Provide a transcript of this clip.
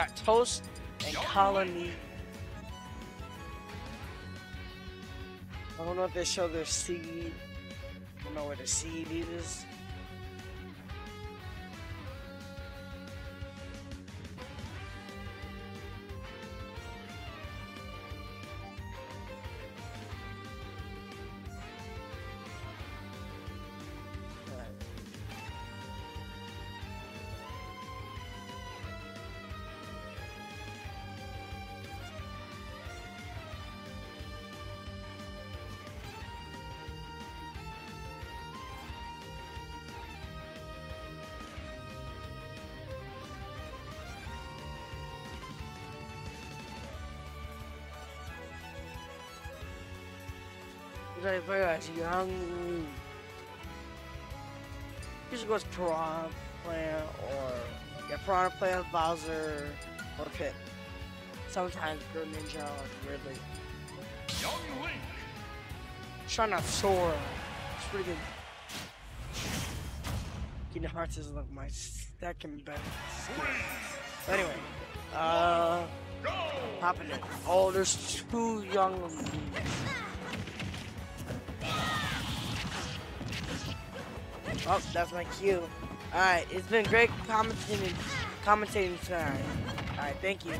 Got Toast and Colony. I don't know if they show their seed. I don't know where the seed is. Very, very young. Usually goes Piranha Plant or yeah, Piranha Plant, Bowser, or Pit. Sometimes Greninja or Ridley. Young Link. Trying out Sora. It's pretty good. Kingdom Hearts is like my second best. But anyway, uh, it. Oh, there's two young. Oh, that's my cue. Alright, it's been great commentating commentating tonight. Alright, thank you.